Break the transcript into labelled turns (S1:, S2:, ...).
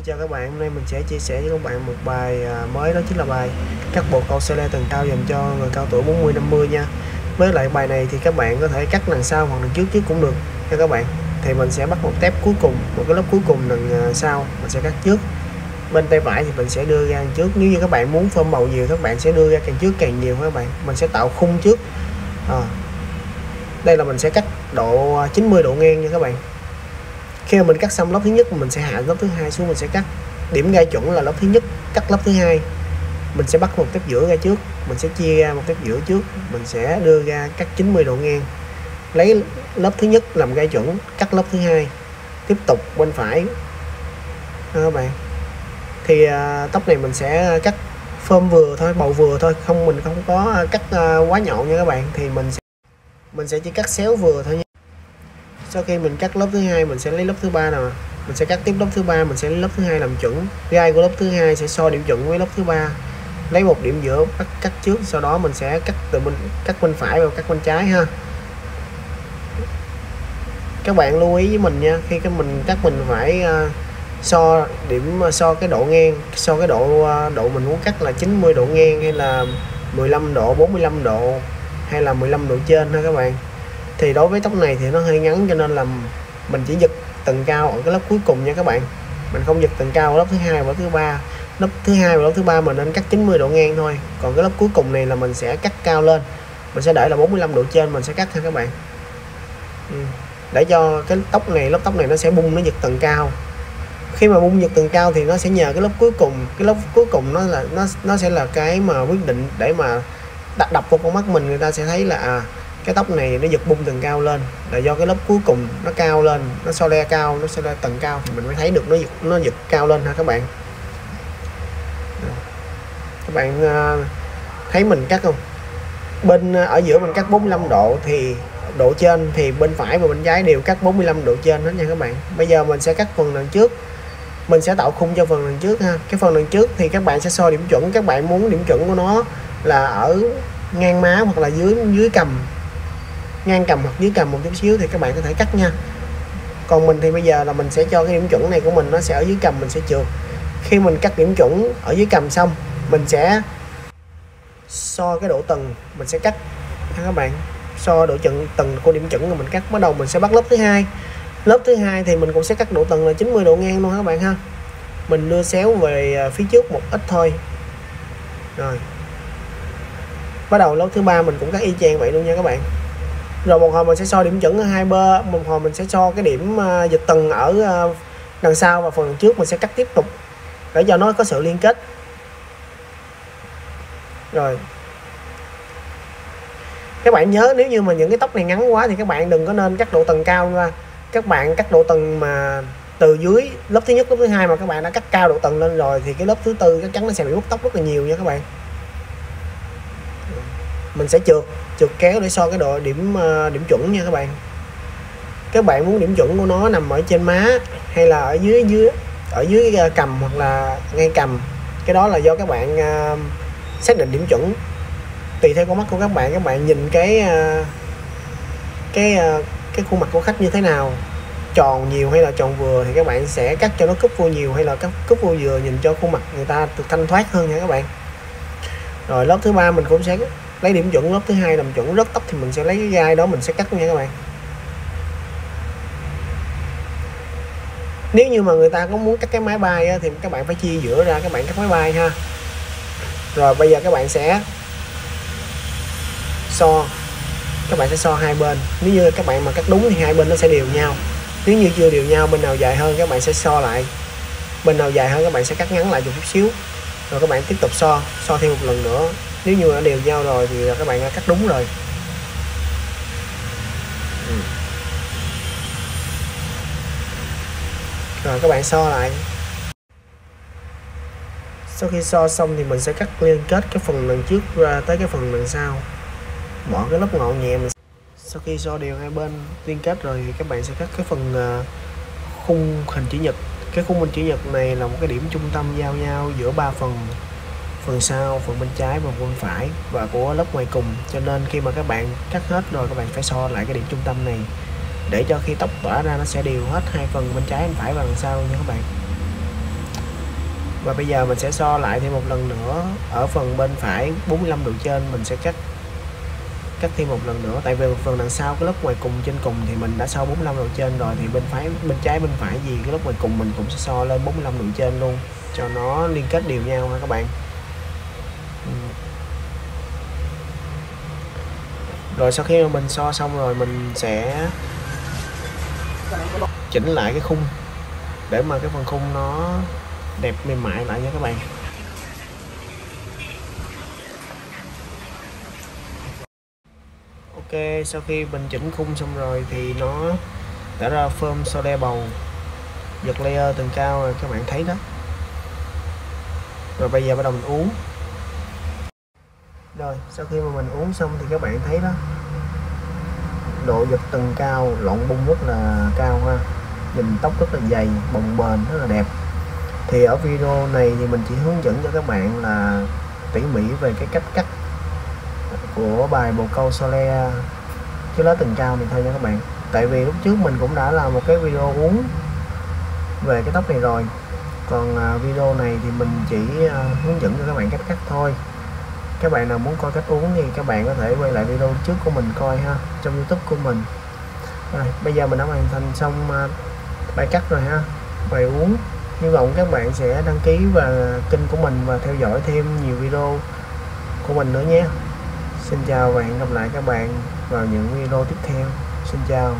S1: Xin chào các bạn, hôm nay mình sẽ chia sẻ với các bạn một bài à, mới đó chính là bài cắt bộ câu xe tầng cao dành cho người cao tuổi 40-50 nha. Với lại bài này thì các bạn có thể cắt đằng sau hoặc đằng trước trước cũng được nha các bạn. Thì mình sẽ bắt một tép cuối cùng, một cái lớp cuối cùng đằng à, sau mình sẽ cắt trước. Bên tay phải thì mình sẽ đưa ra trước. Nếu như các bạn muốn phơm màu nhiều các bạn sẽ đưa ra càng trước càng nhiều các bạn. Mình sẽ tạo khung trước. À. Đây là mình sẽ cắt độ à, 90 độ ngang nha các bạn khi mà mình cắt xong lớp thứ nhất mình sẽ hạ lớp thứ hai xuống mình sẽ cắt điểm gai chuẩn là lớp thứ nhất cắt lớp thứ hai. Mình sẽ bắt một tép giữa ra trước mình sẽ chia ra một tép giữa trước mình sẽ đưa ra cắt 90 độ ngang. Lấy lớp thứ nhất làm gai chuẩn cắt lớp thứ hai. Tiếp tục bên phải. Đó các bạn. Thì à, tóc này mình sẽ cắt phơm vừa thôi bầu vừa thôi. Không mình không có cắt à, quá nhọn nha các bạn. Thì mình sẽ mình sẽ chỉ cắt xéo vừa thôi nha sau khi mình cắt lớp thứ hai mình sẽ lấy lớp thứ ba nè, mình sẽ cắt tiếp lớp thứ ba mình sẽ lấy lớp thứ hai làm chuẩn. Gai của lớp thứ hai sẽ so điểm chuẩn với lớp thứ ba. Lấy một điểm giữa cắt cắt trước sau đó mình sẽ cắt từ bên cắt bên phải và cắt bên trái ha. Các bạn lưu ý với mình nha khi cái mình cắt mình phải uh, so điểm à, so cái độ ngang so cái độ uh, độ mình muốn cắt là 90 độ ngang hay là 15 độ 45 độ hay là 15 độ trên ha các bạn thì đối với tóc này thì nó hơi ngắn cho nên là mình chỉ giật tầng cao ở cái lớp cuối cùng nha các bạn. Mình không giật tầng cao ở lớp thứ hai và lớp thứ ba. Lớp thứ hai và lớp thứ ba mình nên cắt 90 độ ngang thôi. Còn cái lớp cuối cùng này là mình sẽ cắt cao lên. Mình sẽ để là 45 độ trên, mình sẽ cắt thôi các bạn. Ừ. để cho cái tóc này, lớp tóc này nó sẽ bung, nó giật tầng cao. Khi mà bung giật tầng cao thì nó sẽ nhờ cái lớp cuối cùng, cái lớp cuối cùng nó là, nó nó sẽ là cái mà quyết định để mà đặt đập vào con mắt mình. Người ta sẽ thấy là à cái tóc này nó giật bung tầng cao lên. Là do cái lớp cuối cùng nó cao lên, nó so le cao, nó so le tầng cao. Thì mình mới thấy được nó giật nó giật cao lên ha các bạn? Các bạn à, thấy mình cắt không? Bên à, ở giữa mình cắt 45 độ thì, độ trên thì bên phải và bên trái đều cắt 45 độ trên hết nha các bạn. Bây giờ mình sẽ cắt phần đằng trước. Mình sẽ tạo khung cho phần đằng trước ha. Cái phần đằng trước thì các bạn sẽ so điểm chuẩn. Các bạn muốn điểm chuẩn của nó là ở ngang má hoặc là dưới dưới cầm ngang cầm hoặc dưới cầm một chút xíu thì các bạn có thể cắt nha. Còn mình thì bây giờ là mình sẽ cho cái điểm chuẩn này của mình nó sẽ ở dưới cầm, mình sẽ trượt. Khi mình cắt điểm chuẩn ở dưới cầm xong, mình sẽ so cái độ tầng, mình sẽ cắt. Ha các bạn, so độ chuẩn tầng của điểm chuẩn rồi mình cắt. Bắt đầu mình sẽ bắt lớp thứ hai. Lớp thứ hai thì mình cũng sẽ cắt độ tầng là 90 độ ngang luôn các bạn ha. Mình đưa xéo về à, phía trước một ít thôi. Rồi. Bắt đầu lớp thứ ba mình cũng cắt y chang vậy luôn nha các bạn rồi một hồi mình sẽ so điểm chuẩn ở hai bên, một hồi mình sẽ so cái điểm à, dịch tầng ở à, đằng sau và phần đằng trước mình sẽ cắt tiếp tục. Để cho nó có sự liên kết. Rồi. Các bạn nhớ nếu như mà những cái tóc này ngắn quá thì các bạn đừng có nên cắt độ tầng cao nha. Các bạn cắt độ tầng mà từ dưới, lớp thứ nhất, lớp thứ hai mà các bạn đã cắt cao độ tầng lên rồi thì cái lớp thứ tư chắc chắn nó sẽ bị mất tóc rất là nhiều nha các bạn mình sẽ trượt trượt kéo để so cái độ điểm ờ, điểm chuẩn nha các bạn. Các bạn muốn điểm chuẩn của nó nằm ở trên má hay là ở dưới dưới ở dưới ờ, cầm hoặc là ngay cầm. Cái đó là do các bạn uh, xác định điểm chuẩn. Tùy theo con mắt của các bạn các bạn nhìn cái uh, cái uh, cái khuôn mặt của khách như thế nào. Tròn nhiều hay là tròn vừa thì các bạn sẽ cắt cho nó cúp vô nhiều hay là cắt cúp vô vừa nhìn cho khuôn mặt người ta được thanh thoát hơn nha các bạn. Rồi lớp thứ ba mình cũng sẽ lấy điểm chuẩn lớp thứ hai làm chuẩn rất tóc thì mình sẽ lấy cái gai đó mình sẽ cắt nha các bạn. Nếu như mà người ta có muốn cắt cái máy bay á, thì các bạn phải chia giữa ra các bạn cắt máy bay ha. Rồi bây giờ các bạn sẽ so các bạn sẽ so hai bên. Nếu như các bạn mà cắt đúng thì hai bên nó sẽ đều nhau. Nếu như chưa đều nhau bên nào dài hơn các bạn sẽ so lại. Bên nào dài hơn các bạn sẽ cắt ngắn lại một chút xíu. Rồi các bạn tiếp tục so so thêm một lần nữa nếu như đã đều nhau rồi thì các bạn đã cắt đúng rồi. Ừ. rồi, các bạn so lại. Sau khi so xong thì mình sẽ cắt liên kết cái phần đằng trước ra tới cái phần đằng sau. Bỏ cái lớp ngọn nhẹ mình. Sau khi so đều hai bên liên kết rồi thì các bạn sẽ cắt cái phần ờ, khung hình chữ nhật. Cái khung hình chữ nhật này là một cái điểm trung tâm giao nhau giữa ba phần phần sau, phần bên trái và bên phải và của lớp ngoài cùng. Cho nên khi mà các bạn cắt hết rồi, các bạn phải so lại cái điểm trung tâm này. Để cho khi tóc tỏa ra, nó sẽ đều hết hai phần bên trái, bên phải và đằng sau nha các bạn. Và bây giờ mình sẽ so lại thêm một lần nữa. Ở phần bên phải 45 độ trên, mình sẽ cắt cắt thêm một lần nữa. Tại vì phần đằng sau cái lớp ngoài cùng trên cùng thì mình đã so 45 độ trên rồi. Thì bên phải, bên trái, bên phải gì, cái lớp ngoài cùng mình cũng sẽ so lên 45 độ trên luôn. Cho nó liên kết đều nhau ha các bạn ừ rồi sau khi mà mình so xong rồi, mình sẽ chỉnh lại cái khung để mà cái phần khung nó đẹp mềm mại lại nha các bạn. Ok, sau khi mình chỉnh khung xong rồi thì nó đã ra phơm đe bầu, giật layer tầng cao rồi, các bạn thấy đó. Rồi bây giờ bắt đầu mình uống rồi, sau khi mà mình uống xong thì các bạn thấy đó, độ giật tầng cao lộn bung rất là cao ha. Nhìn tóc rất là dày, bồng bềnh, rất là đẹp. Thì ở video này thì mình chỉ hướng dẫn cho các bạn là tỉ mỉ về cái cách cắt của bài bồ câu sole cái lá tầng cao này thôi nha các bạn. Tại vì lúc trước mình cũng đã làm một cái video uống về cái tóc này rồi. Còn à, video này thì mình chỉ à, hướng dẫn cho các bạn cách cắt thôi các bạn nào muốn coi cách uống thì các bạn có thể quay lại video trước của mình coi ha, trong youtube của mình. Rồi, bây giờ mình đã hoàn thành xong à, bài cắt rồi ha, bài uống. Hy vọng các bạn sẽ đăng ký và kênh của mình và theo dõi thêm nhiều video của mình nữa nhé. Xin chào và hẹn gặp lại các bạn vào những video tiếp theo. Xin chào.